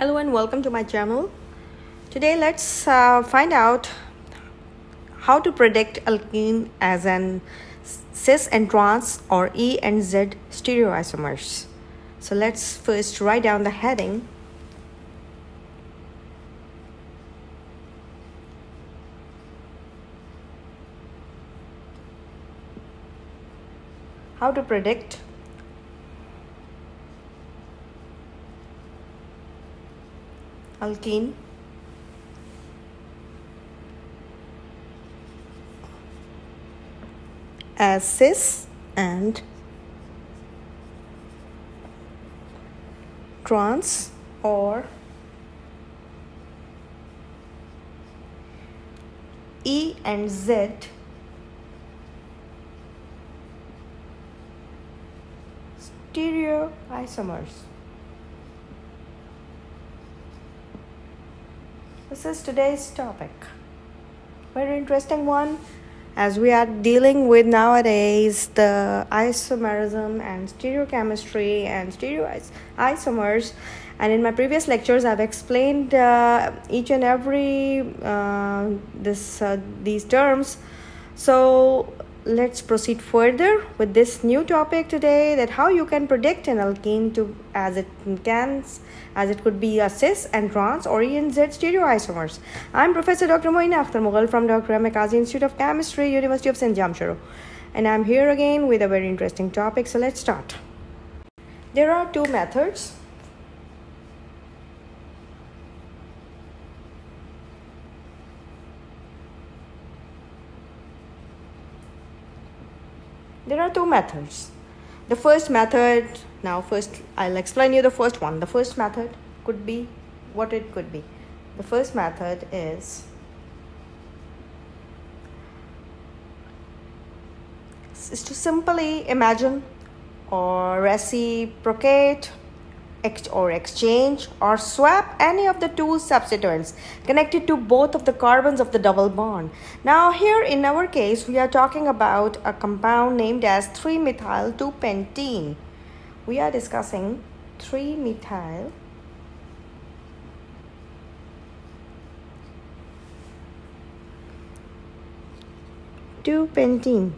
Hello and welcome to my channel. Today let's uh, find out how to predict alkene as an cis and trans or E and Z stereoisomers. So let's first write down the heading. How to predict alkene as cis and trans or E and Z stereoisomers. This is today's topic. Very interesting one as we are dealing with nowadays the isomerism and stereochemistry and stereoisomers and in my previous lectures i've explained uh, each and every uh, this uh, these terms so let's proceed further with this new topic today that how you can predict an alkene to as it can as it could be a cis and trans or ENZ stereoisomers. I'm Professor Dr. Moina Akhtar Mughal from Dr. M. Institute of Chemistry, University of Sindh Jamshoro. And I'm here again with a very interesting topic. So let's start. There are two methods there are two methods the first method now first i'll explain you the first one the first method could be what it could be the first method is is to simply imagine or reciprocate or exchange or swap any of the two substituents connected to both of the carbons of the double bond. Now here in our case we are talking about a compound named as 3-methyl-2-pentene. We are discussing 3-methyl 2-pentene.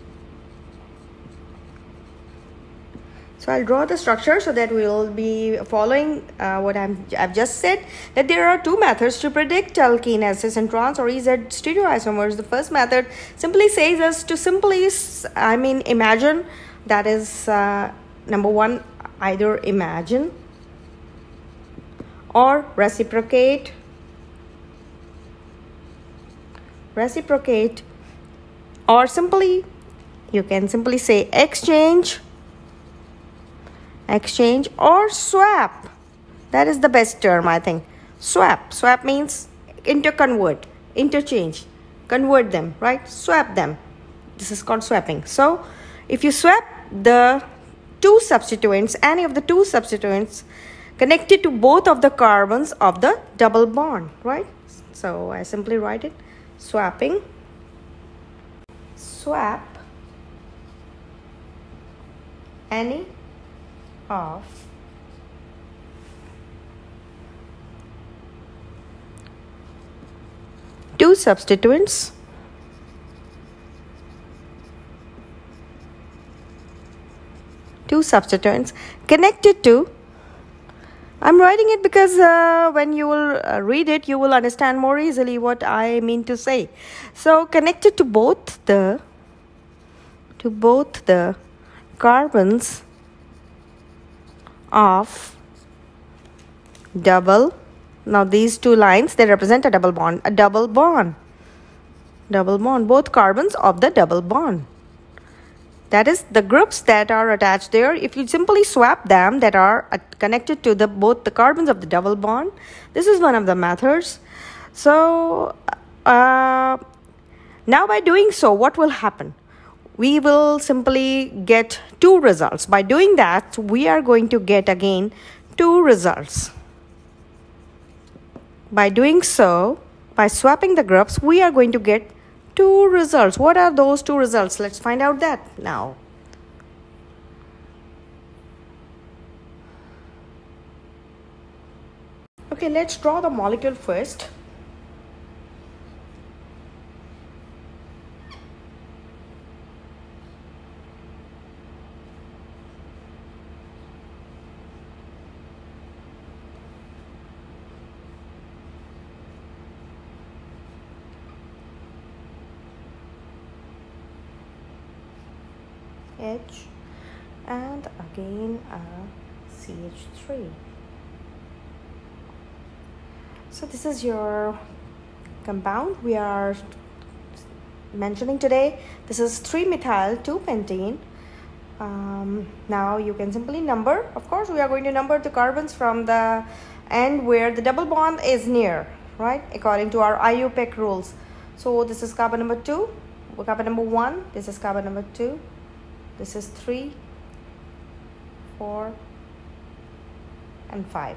So I'll draw the structure so that we'll be following uh, what I'm, I've just said that there are two methods to predict alkenesis and trans or EZ stereoisomers. The first method simply says us to simply, I mean, imagine that is uh, number one, either imagine or reciprocate. Reciprocate or simply you can simply say exchange exchange or swap. That is the best term i think. Swap. Swap means interconvert interchange. Convert them right? Swap them. This is called swapping. So if you swap the two substituents any of the two substituents connected to both of the carbons of the double bond right? So i simply write it swapping swap any of two substituents two substituents connected to I'm writing it because uh, when you will uh, read it, you will understand more easily what I mean to say. So connected to both the to both the carbons of double now these two lines they represent a double bond a double bond double bond both carbons of the double bond that is the groups that are attached there if you simply swap them that are connected to the both the carbons of the double bond this is one of the methods so uh, now by doing so what will happen we will simply get two results. By doing that, we are going to get again two results. By doing so, by swapping the groups, we are going to get two results. What are those two results? Let's find out that now. Okay, let's draw the molecule first. H and again a CH3 so this is your compound we are mentioning today. This is 3-methyl 2-pentene um, now you can simply number. Of course we are going to number the carbons from the end where the double bond is near right according to our IUPAC rules. So this is carbon number 2 carbon number 1 this is carbon number 2 this is 3 4 and 5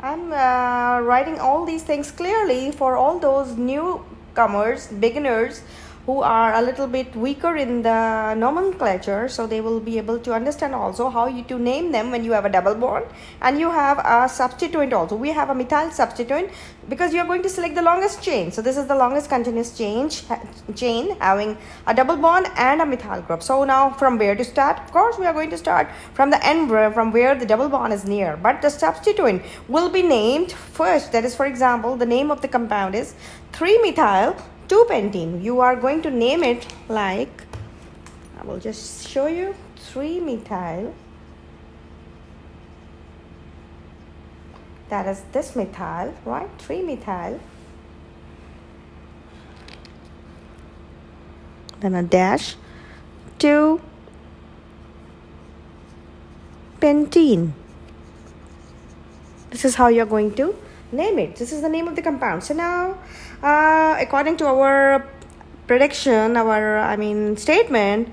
I'm uh, writing all these things clearly for all those newcomers beginners who are a little bit weaker in the nomenclature so they will be able to understand also how you to name them when you have a double bond. And you have a substituent also. We have a methyl substituent because you are going to select the longest chain. So this is the longest continuous chain chain having a double bond and a methyl group. So now from where to start? Of course we are going to start from the end from where the double bond is near. But the substituent will be named first. That is for example the name of the compound is 3 methyl 2 pentene you are going to name it like I will just show you 3 methyl that is this methyl right? 3 methyl then a dash. 2 pentene this is how you're going to name it. This is the name of the compound. So now uh, according to our prediction our i mean statement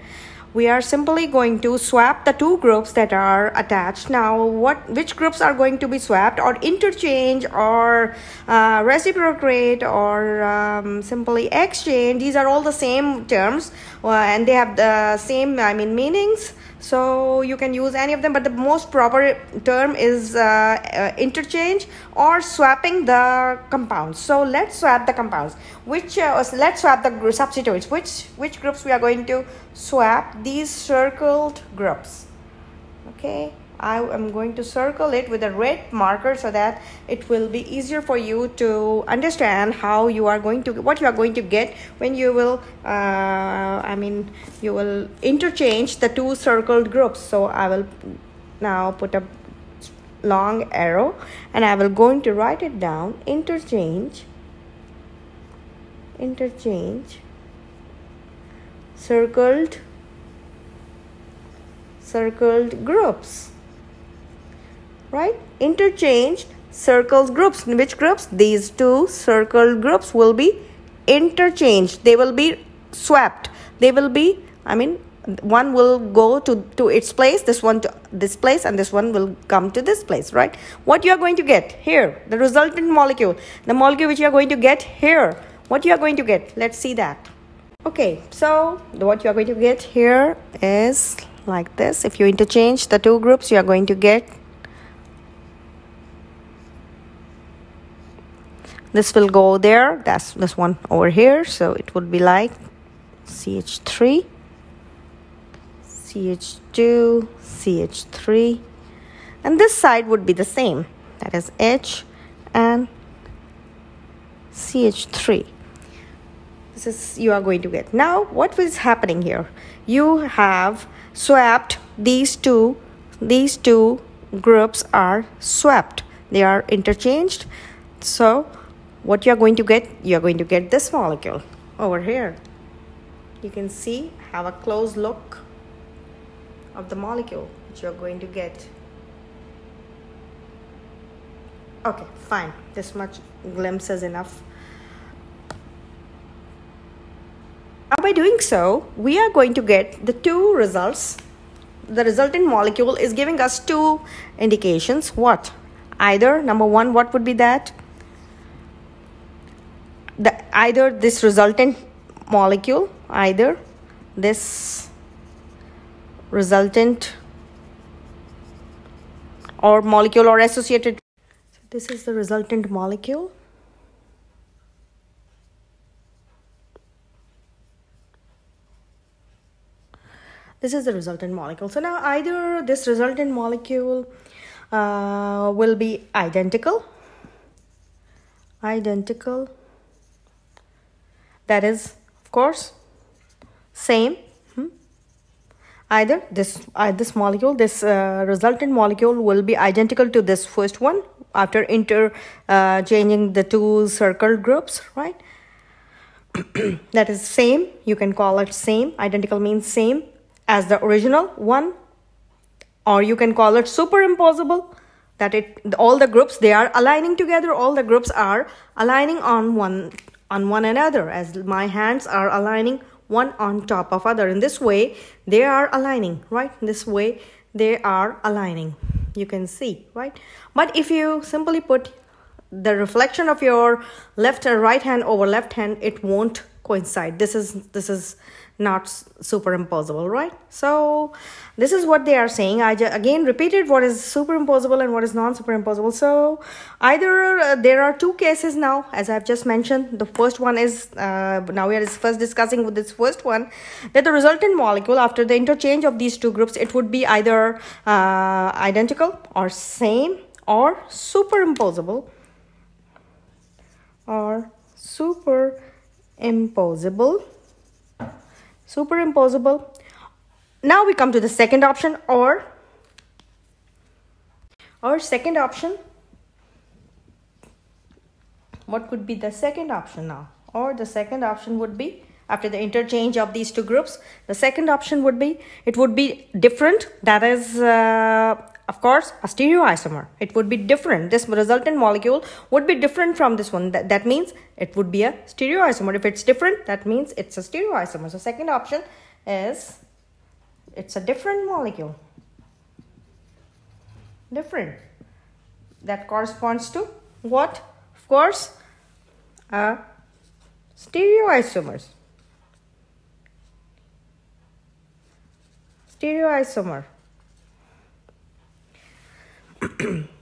we are simply going to swap the two groups that are attached. Now what which groups are going to be swapped or interchange or uh, reciprocate or um, simply exchange? These are all the same terms uh, and they have the same i mean meanings so you can use any of them but the most proper term is uh, uh, interchange or swapping the compounds. So let's swap the compounds. Which uh, let's swap the substituents which which groups we are going to swap? These circled groups. Okay I am going to circle it with a red marker so that it will be easier for you to understand how you are going to what you are going to get when you will uh, I mean you will interchange the two circled groups. So I will now put a long arrow and I will going to write it down. Interchange interchange circled circled groups right? Interchanged circles groups. Which groups? These two circle groups will be interchanged. They will be swapped. They will be i mean one will go to to its place this one to this place and this one will come to this place right? What you are going to get here the resultant molecule the molecule which you are going to get here what you are going to get? Let's see that. Okay so what you are going to get here is like this. If you interchange the two groups you are going to get this will go there. That's this one over here. So it would be like ch3 ch2 ch3 and this side would be the same. That is h and ch3 this is you are going to get. Now what is happening here? You have swapped these two these two groups are swapped. They are interchanged. So what you're going to get you're going to get this molecule over here. You can see have a close look of the molecule which you're going to get. Okay fine. This much glimpse is enough. Now by doing so we are going to get the two results. The resultant molecule is giving us two indications. What? Either number one what would be that the either this resultant molecule either this resultant or molecule or associated. This is the resultant molecule. This is the resultant molecule. So now either this resultant molecule uh, will be identical. Identical that is of course same. Hmm? either this uh, this molecule this uh, resultant molecule will be identical to this first one after inter uh, changing the two circle groups right? That is same. You can call it same. Identical means same as the original one. Or you can call it superimposable that it all the groups they are aligning together. All the groups are aligning on one on one another as my hands are aligning one on top of other. In this way they are aligning right? This way they are aligning. You can see right? But if you simply put the reflection of your left or right hand over left hand it won't coincide. This is this is not superimposable right? So this is what they are saying. I just, again repeated what is superimposable and what is non-superimposable so either uh, there are two cases now as i've just mentioned. The first one is uh, now we are first discussing with this first one that the resultant molecule after the interchange of these two groups it would be either uh, identical or same or superimposable or superimposable superimposable now we come to the second option or our second option. What could be the second option now? Or the second option would be after the interchange of these two groups the second option would be it would be different. That is uh, of course a stereoisomer. It would be different. This resultant molecule would be different from this one. That, that means it would be a stereoisomer. If it's different that means it's a stereoisomer. So second option is it's a different molecule. Different. That corresponds to what? Of course a stereoisomers stereoisomer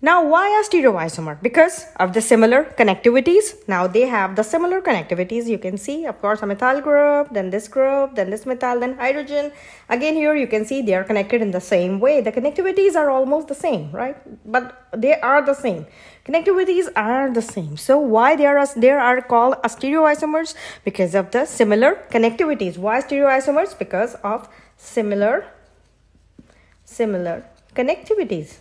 Now, why are stereoisomer? Because of the similar connectivities. Now, they have the similar connectivities. You can see, of course, a methyl group, then this group, then this methyl, then hydrogen. Again, here you can see they are connected in the same way. The connectivities are almost the same, right? But they are the same. Connectivities are the same. So, why they are, they are called stereoisomers? Because of the similar connectivities. Why stereoisomers? Because of similar, similar connectivities.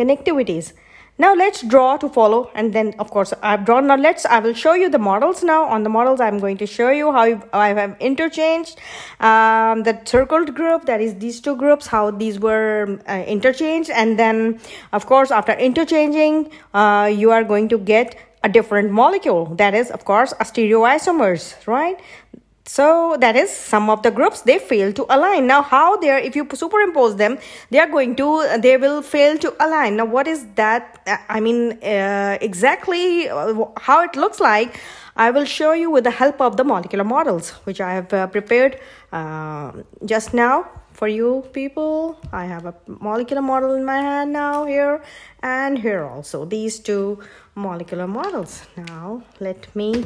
connectivities. Now let's draw to follow and then of course I've drawn. Now let's I will show you the models now. On the models I'm going to show you how I have interchanged um, the circled group that is these two groups how these were uh, interchanged. And then of course after interchanging uh, you are going to get a different molecule. That is of course a stereoisomers right so that is some of the groups they fail to align. Now how they are, if you superimpose them, they are going to, they will fail to align. Now what is that? I mean, uh, exactly uh, how it looks like. I will show you with the help of the molecular models, which I have uh, prepared uh, just now for you people. I have a molecular model in my hand now here and here also. These two molecular models. Now let me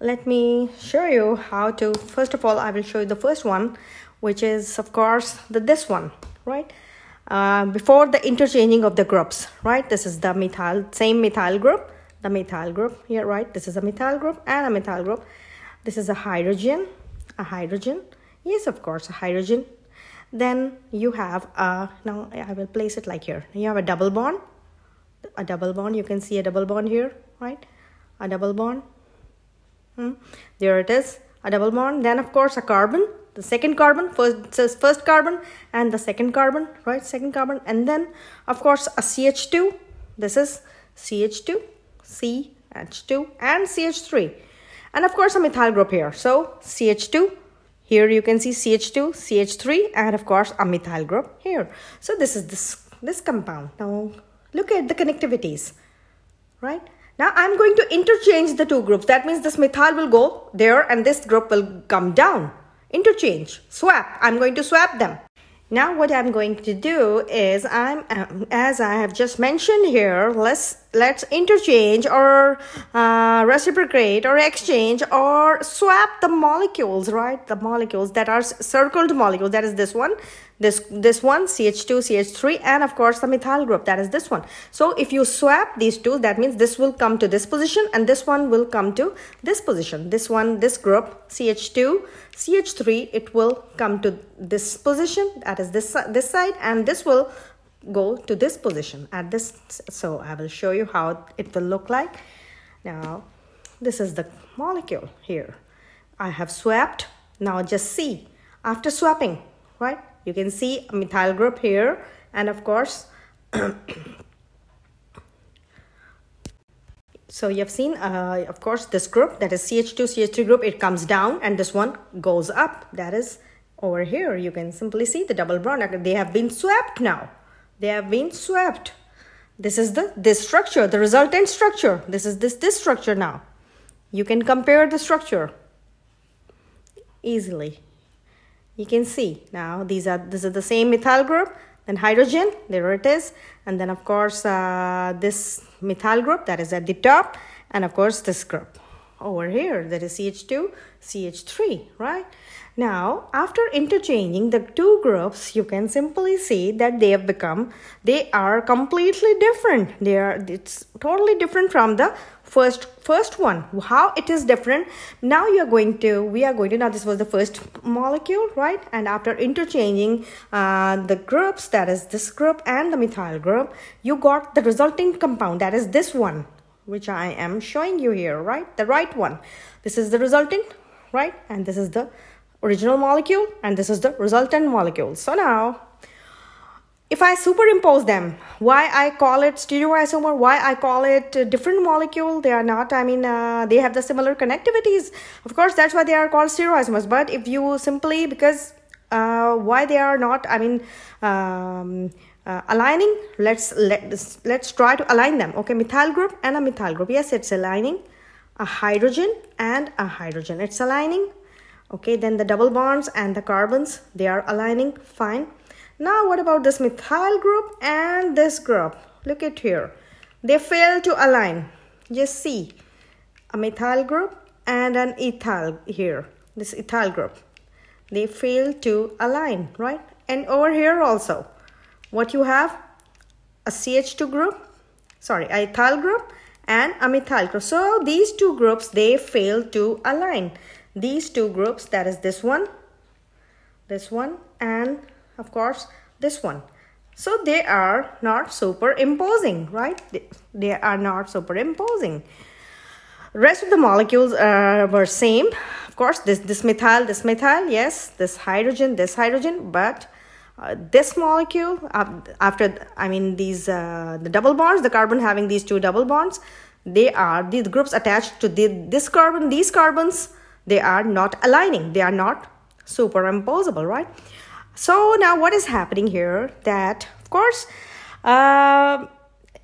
let me show you how to first of all i will show you the first one which is of course the this one right? Uh, before the interchanging of the groups right? This is the methyl same methyl group the methyl group here right? This is a methyl group and a methyl group. This is a hydrogen a hydrogen. Yes of course a hydrogen. Then you have a now i will place it like here. You have a double bond. A double bond you can see a double bond here right? A double bond Hmm. There it is, a double bond. Then of course a carbon, the second carbon, first says first carbon and the second carbon, right? Second carbon. And then of course a CH2. This is CH2, CH2 and CH3. And of course a methyl group here. So CH2, here you can see CH2, CH3 and of course a methyl group here. So this is this, this compound. Now look at the connectivities, right? Now I'm going to interchange the two groups. That means this methyl will go there and this group will come down. Interchange, swap. I'm going to swap them. now what I'm going to do is I'm um, as I have just mentioned here let's let's interchange or uh, reciprocate or exchange or swap the molecules right the molecules that are circled molecules that is this one this this one ch2 ch3 and of course the methyl group that is this one. So if you swap these two that means this will come to this position and this one will come to this position. This one this group ch2 ch3 it will come to this position that is this this side and this will go to this position. At this so i will show you how it will look like. Now this is the molecule here. I have swapped. Now just see. After swapping right you can see a methyl group here and of course so you have seen uh, of course this group that is ch2 ch3 group it comes down and this one goes up. That is over here. You can simply see the double bond. They have been swept now. They have been swept this is the this structure the resultant structure. This is this this structure now. You can compare the structure easily you can see. Now these are this is the same methyl group then hydrogen there it is. And then of course uh, this methyl group that is at the top and of course this group. Over here that is ch2 ch3 right? Now after interchanging the two groups you can simply see that they have become they are completely different. They are it's totally different from the first first one how it is different. Now you are going to we are going to now this was the first molecule right? And after interchanging uh, the groups that is this group and the methyl group you got the resulting compound that is this one which i am showing you here right? The right one. This is the resultant right? And this is the original molecule and this is the resultant molecule. So now if I superimpose them, why I call it stereoisomer, why I call it different molecule, they are not, I mean, uh, they have the similar connectivities. Of course, that's why they are called stereoisomers. But if you simply, because uh, why they are not, I mean, um, uh, aligning, let's, let's, let's try to align them. Okay, methyl group and a methyl group. Yes, it's aligning. A hydrogen and a hydrogen. It's aligning. Okay, then the double bonds and the carbons, they are aligning. Fine now what about this methyl group and this group? Look at here. They fail to align. Just see a methyl group and an ethyl here. This ethyl group. They fail to align, right? And over here also. What you have? A CH2 group. Sorry, a ethyl group and a methyl group. So these two groups, they fail to align. These two groups, that is this one, this one and of course this one. So they are not superimposing right? They, are not superimposing. Rest of the molecules uh, were same. Of course this this methyl this methyl yes this hydrogen this hydrogen but uh, this molecule uh, after i mean these uh, the double bonds the carbon having these two double bonds they are these groups attached to the, this carbon these carbons they are not aligning. They are not superimposable right so now what is happening here that of course uh,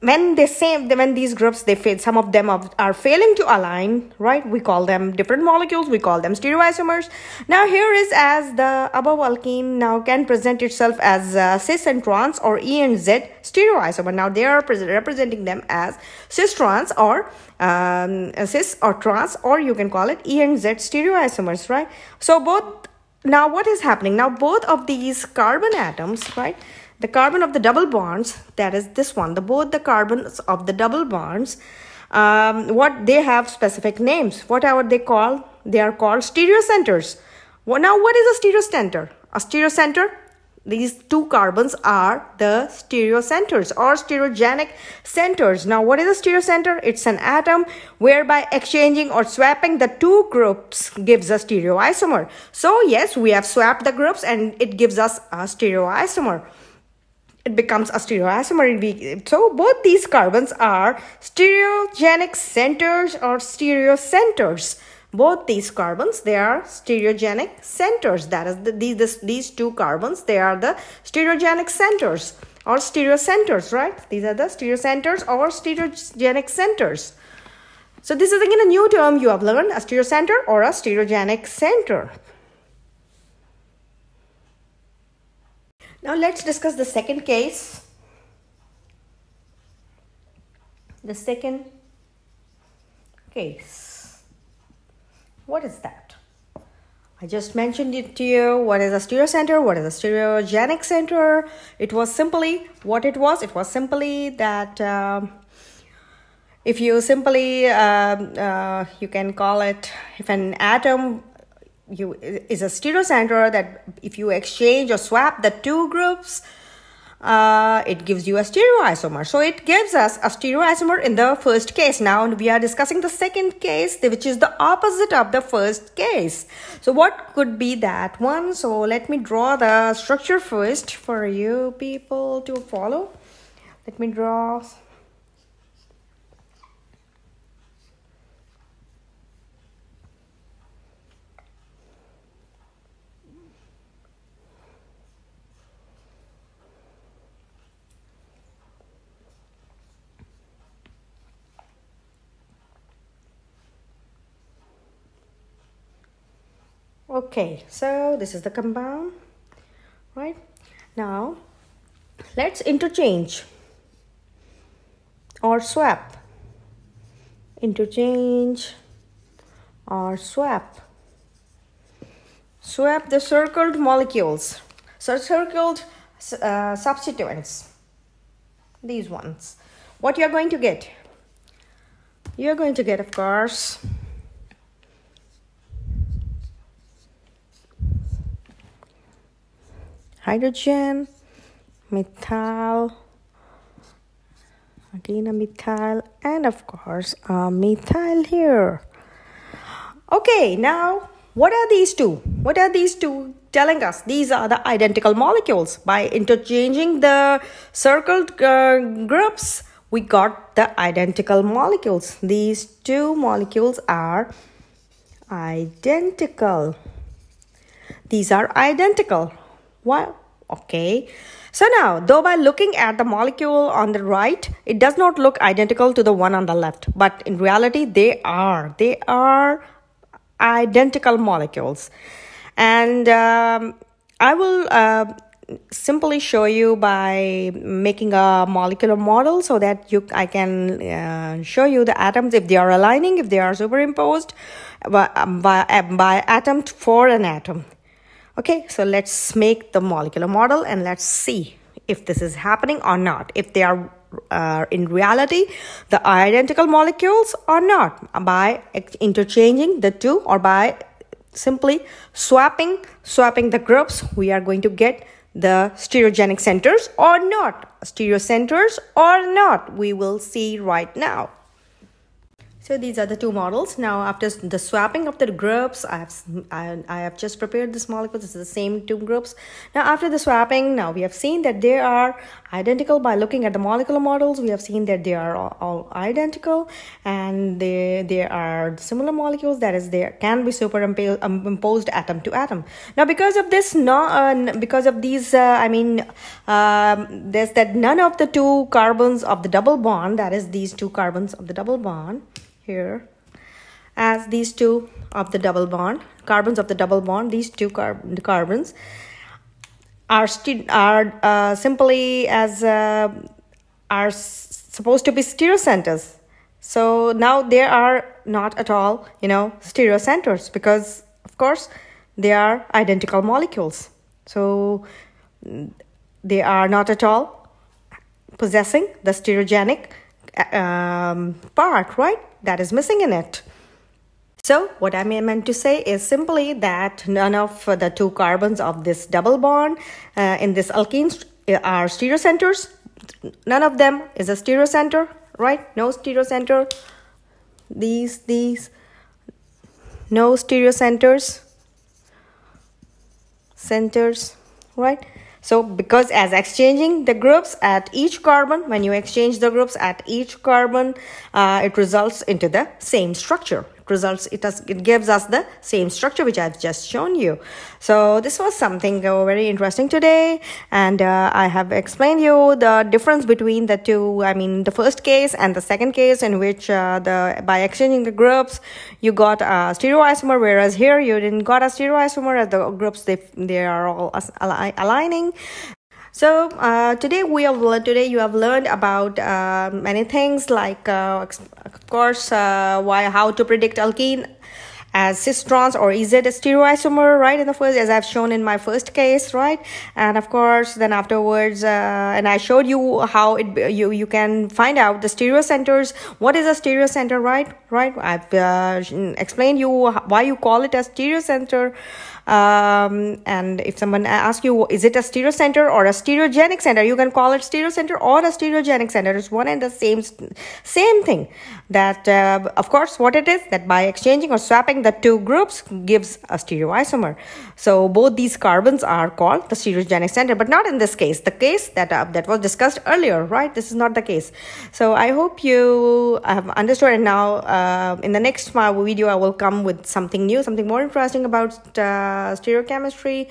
when they say when these groups they fail some of them are failing to align right? We call them different molecules we call them stereoisomers. Now here is as the above alkene now can present itself as uh, cis and trans or e and z stereoisomer. Now they are representing them as cis trans or um, cis or trans or you can call it e and z stereoisomers right? So both now what is happening? Now both of these carbon atoms right the carbon of the double bonds that is this one the both the carbons of the double bonds um, what they have specific names. What are they called they are called stereocenters. Well, now what is a stereocenter? A stereocenter these two carbons are the stereocenters or stereogenic centers. Now, what is a stereocenter? It's an atom whereby exchanging or swapping the two groups gives a stereoisomer. So, yes, we have swapped the groups and it gives us a stereoisomer. It becomes a stereoisomer. So, both these carbons are stereogenic centers or stereocenters both these carbons they are stereogenic centers that is the, these these two carbons they are the stereogenic centers or stereocenters right these are the stereocenters or stereogenic centers so this is again a new term you have learned a stereocenter or a stereogenic center Now let's discuss the second case. The second case. What is that? I just mentioned it to you. What is a stereocenter? What is a stereogenic center? It was simply what it was. It was simply that um, if you simply um, uh, you can call it if an atom you is a stereocenter that if you exchange or swap the two groups uh, it gives you a stereoisomer. So it gives us a stereoisomer in the first case. Now we are discussing the second case, which is the opposite of the first case. So what could be that one? So let me draw the structure first for you people to follow. Let me draw okay so this is the compound right? Now let's interchange or swap. Interchange or swap. Swap the circled molecules. So circled uh, substituents. These ones. What you're going to get? You're going to get of course hydrogen, methyl, again a methyl, and of course a methyl here. Okay, now what are these two? What are these two telling us? These are the identical molecules. By interchanging the circled uh, groups, we got the identical molecules. These two molecules are identical. These are identical. What? Okay. So now, though by looking at the molecule on the right, it does not look identical to the one on the left. But in reality, they are. They are identical molecules. And um, I will uh, simply show you by making a molecular model so that you I can uh, show you the atoms if they are aligning, if they are superimposed by, by, by atom for an atom. Okay, so let's make the molecular model and let's see if this is happening or not. If they are uh, in reality the identical molecules or not by interchanging the two or by simply swapping swapping the groups we are going to get the stereogenic centers or not stereocenters or not we will see right now so these are the two models. Now after the swapping of the groups, I have, I, I have just prepared this molecule. This is the same two groups. Now after the swapping, now we have seen that they are identical by looking at the molecular models. We have seen that they are all, all identical and they, they are similar molecules. That is, they can be superimposed atom to atom. Now because of this, no, uh, because of these, uh, I mean, um, there's that none of the two carbons of the double bond, that is these two carbons of the double bond, here as these two of the double bond carbons of the double bond these two carbons are are uh, simply as uh, are supposed to be stereocenters so now they are not at all you know stereocenters because of course they are identical molecules. So they are not at all possessing the stereogenic um, part, right? That is missing in it. So what I meant to say is simply that none of the two carbons of this double bond uh, in this alkene are stereocenters. None of them is a stereocenter, right? No stereocenter. These, these, no stereocenters, centers, right? So because as exchanging the groups at each carbon, when you exchange the groups at each carbon, uh, it results into the same structure results it, has, it gives us the same structure which I've just shown you. So this was something uh, very interesting today and uh, I have explained you the difference between the two I mean the first case and the second case in which uh, the by exchanging the groups you got a stereoisomer whereas here you didn't got a stereoisomer the groups they, they are all aligning So uh, today we have today you have learned about uh, many things like uh, of course uh, why how to predict alkene as cis trans or is it a stereoisomer right in the first as i've shown in my first case right? And of course then afterwards uh, and i showed you how it you you can find out the stereo centers. What is a stereo center right? Right? I've uh, explained you why you call it a stereo center um, and if someone asks you is it a stereo center or a stereogenic center? You can call it stereo center or a stereogenic center. It's one and the same same thing that uh, of course what it is that by exchanging or swapping the two groups gives a stereoisomer so both these carbons are called the stereogenic center but not in this case. The case that uh, that was discussed earlier right? This is not the case. So i hope you have understood. And now uh, in the next video i will come with something new something more interesting about uh, stereochemistry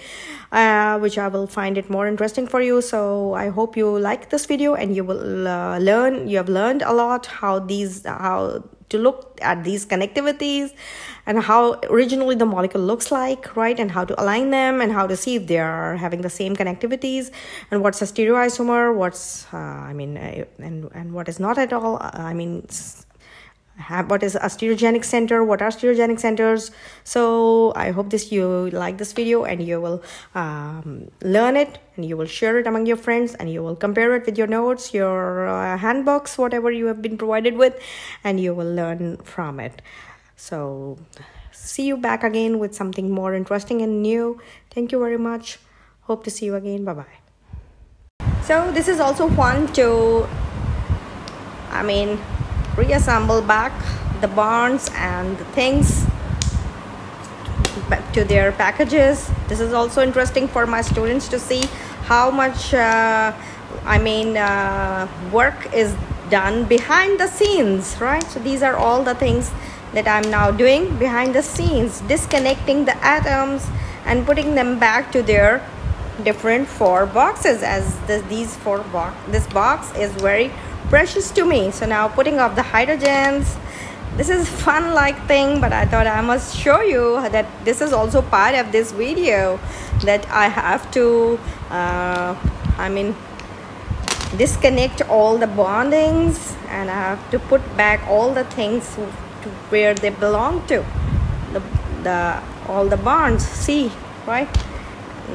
uh, which I will find it more interesting for you. So I hope you like this video and you will uh, learn you have learned a lot how these to look at these connectivities and how originally the molecule looks like right and how to align them and how to see if they are having the same connectivities and what's a stereoisomer what's uh, i mean uh, and and what is not at all uh, i mean have what is a stereogenic center? What are stereogenic centers? So i hope this you like this video and you will um, learn it and you will share it among your friends and you will compare it with your notes your uh, handbooks whatever you have been provided with and you will learn from it. So see you back again with something more interesting and new. Thank you very much. Hope to see you again. Bye bye so this is also fun to i mean reassemble back the bonds and the things back to their packages. This is also interesting for my students to see how much uh, I mean uh, work is done behind the scenes right? So these are all the things that I'm now doing behind the scenes disconnecting the atoms and putting them back to their different four boxes as the, these four box this box is very precious to me. So now putting off the hydrogens. This is fun like thing but I thought I must show you that this is also part of this video that I have to uh, I mean disconnect all the bondings and I have to put back all the things to where they belong to. The, the all the bonds. See right?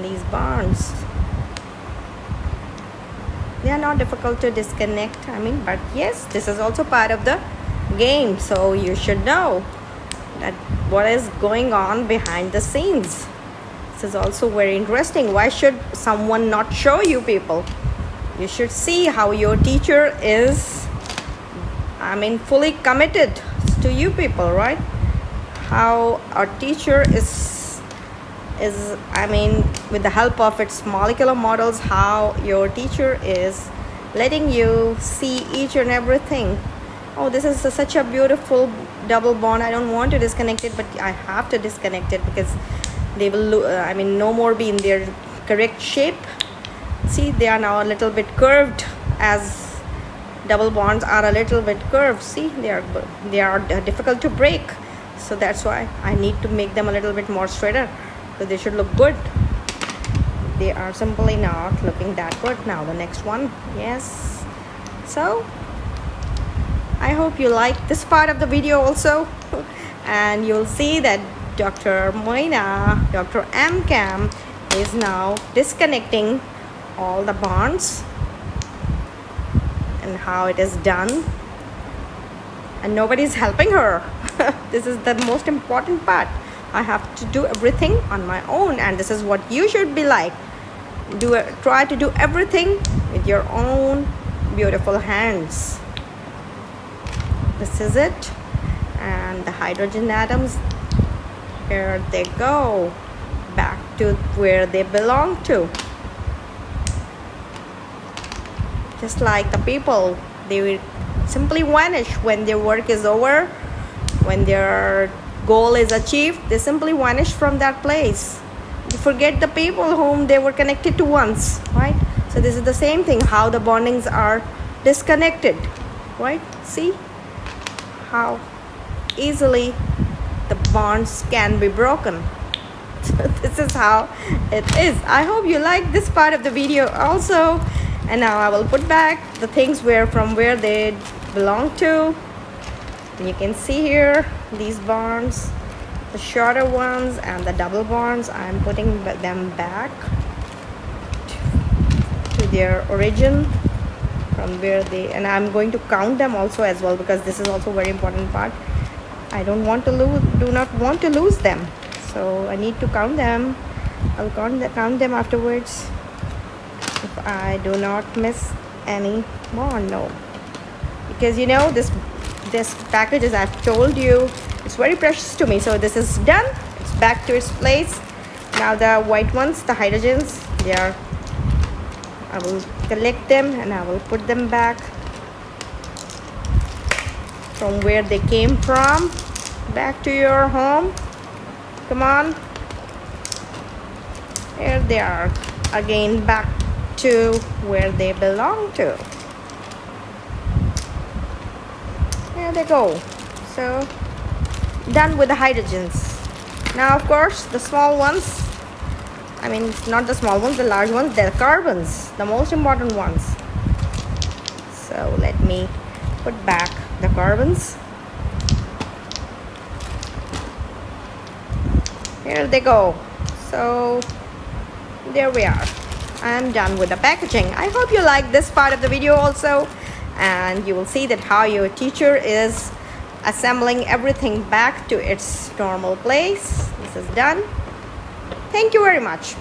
These bonds they are not difficult to disconnect i mean but yes this is also part of the game so you should know that what is going on behind the scenes. This is also very interesting. Why should someone not show you people? You should see how your teacher is i mean fully committed to you people right? How our teacher is is I mean with the help of its molecular models how your teacher is letting you see each and everything. Oh this is a, such a beautiful double bond. I don't want to disconnect it but I have to disconnect it because they will uh, I mean no more be in their correct shape. See they are now a little bit curved as double bonds are a little bit curved. See they are they are difficult to break. So that's why I need to make them a little bit more straighter so they should look good. They are simply not looking that good now the next one. Yes. So I hope you like this part of the video also. And you'll see that Dr. Moina, Dr. Mchem is now disconnecting all the bonds and how it is done. And nobody's helping her. This is the most important part I have to do everything on my own and this is what you should be like. Do it try to do everything with your own beautiful hands. This is it. And the hydrogen atoms here they go. Back to where they belong to. Just like the people they will simply vanish when their work is over when they're goal is achieved, they simply vanish from that place. You forget the people whom they were connected to once, right? So this is the same thing, how the bondings are disconnected, right? See how easily the bonds can be broken. this is how it is i hope you like this part of the video also and now i will put back the things where from where they belong to you can see here these bonds the shorter ones and the double bonds. I'm putting them back to their origin from where they and i'm going to count them also as well because this is also very important part. I don't want to lose do not want to lose them. So i need to count them. I'll count, the, count them afterwards if i do not miss any more no. Because you know this this package as I've told you. It's very precious to me. So this is done. It's back to its place. Now the white ones the hydrogens they are I will collect them and I will put them back from where they came from. Back to your home. Come on. Here they are. Again back to where they belong to there they go so done with the hydrogens. Now of course the small ones I mean not the small ones the large ones they're carbons the most important ones. So let me put back the carbons. Here they go. So there we are. I'm done with the packaging. I hope you like this part of the video also and you will see that how your teacher is assembling everything back to its normal place. This is done. Thank you very much